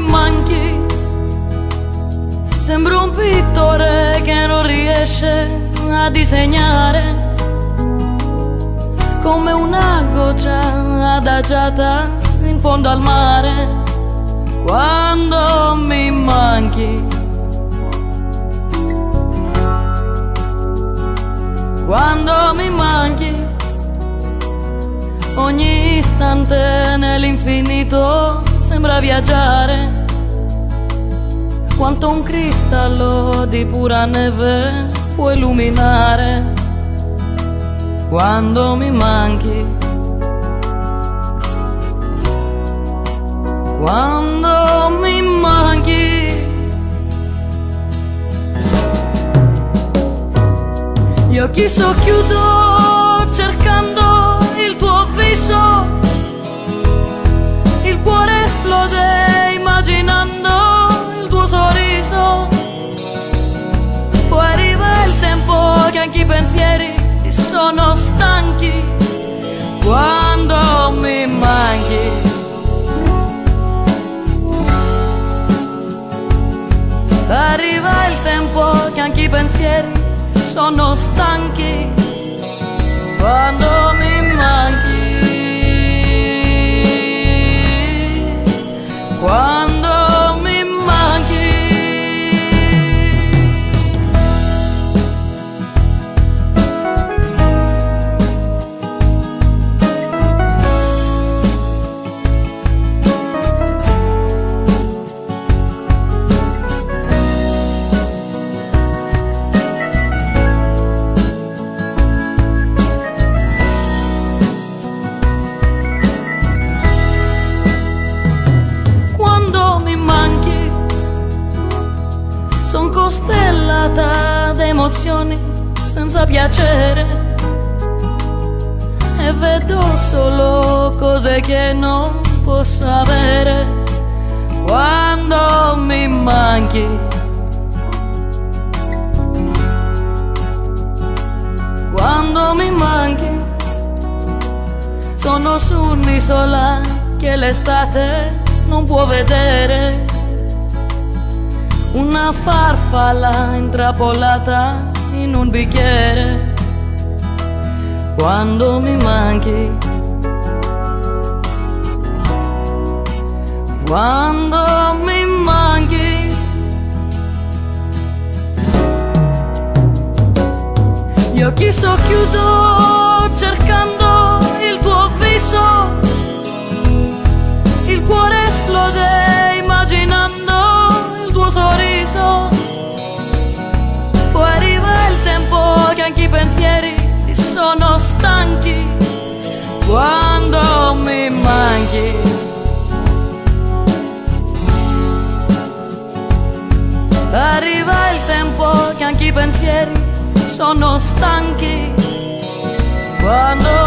manchi. Sembro un pittore che non riesce a disegnare come una goccia adagiata in fondo al mare quando mi manchi. Quando mi manchi, ogni istante nell'infinito sembra viaggiare. Quanto un cristallo di pura neve può illuminare. Quando mi manchi. Quando mi manchi. Gli occhi socchiudo cercando il tuo viso. Che anche i pensieri sono stanchi quando mi manchi. Arriva il tempo che anche i pensieri sono stanchi quando mi manchi. Costellata d'emozioni senza piacere e vedo solo cose che non posso avere quando mi manchi. Quando mi manchi, sono su un'isola che l'estate non può vedere. Una farfalla intrappolata in un bicchiere. Quando mi manchi. Quando mi manchi. Gli occhi socchiudo cercando il tuo viso sorriso. Poi arriva il tempo che anche i pensieri sono stanchi quando mi manchi. Arriva il tempo che anche i pensieri sono stanchi quando mi